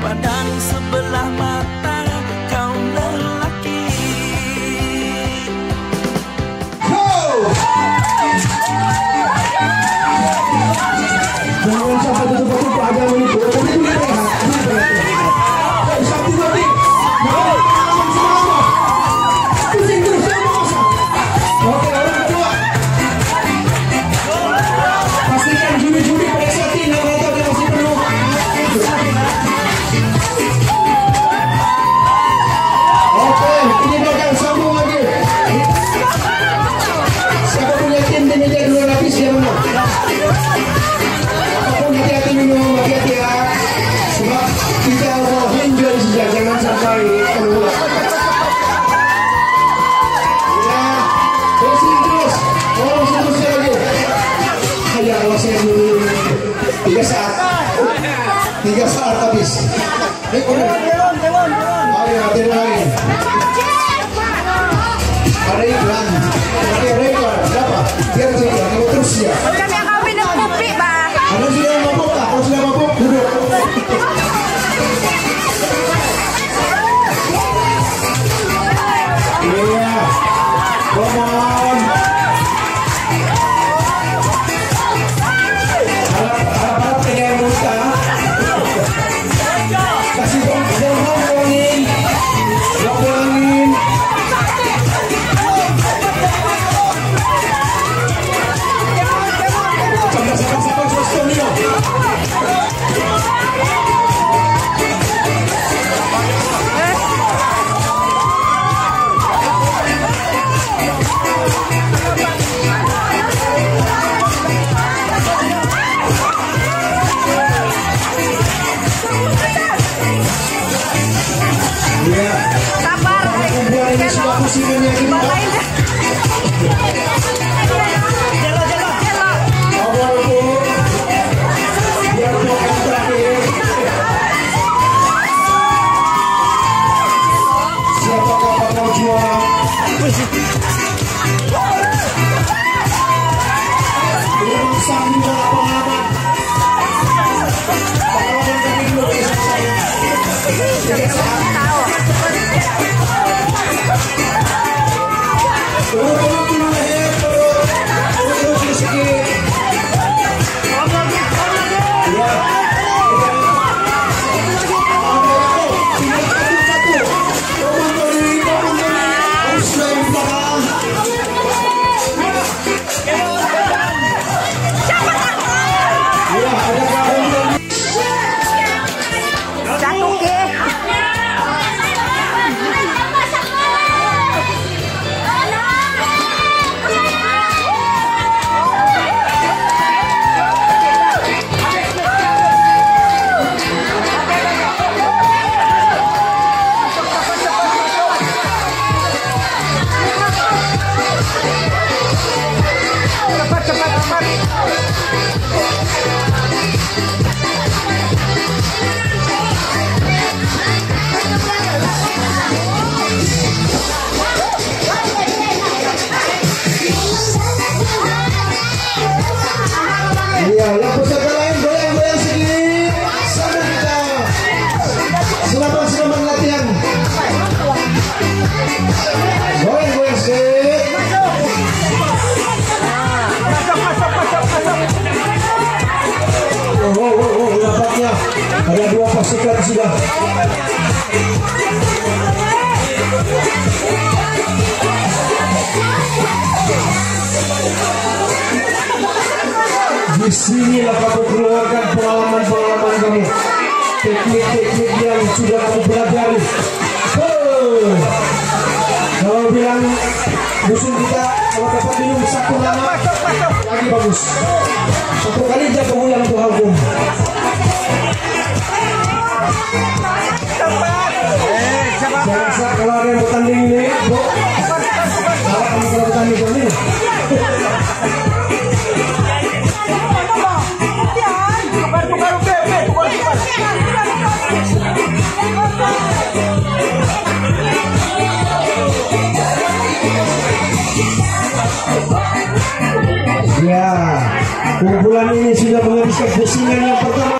padang sebelah tiga saat. Tiga saat habis. Ini udah. Oh ya tidur lagi ada iklan Kumpulan ini sudah Iya, yang peserta lain goyang-goyang sedikit. Sambil kita selamat selamat latihan. Goyang-goyang sedikit. Oh, oh, oh, oh, nampaknya ada dua pasukan sudah. Di sinilah kamu keluarkan pengalaman-pengalaman kamu, teknik-teknik yang sudah kamu pelajari. Kalau bilang musuh kita kalau dapat minum satu lama lagi bagus. Satu kali jaga mulia untuk kumpulan ini sudah menghabiskan pusingan yang pertama.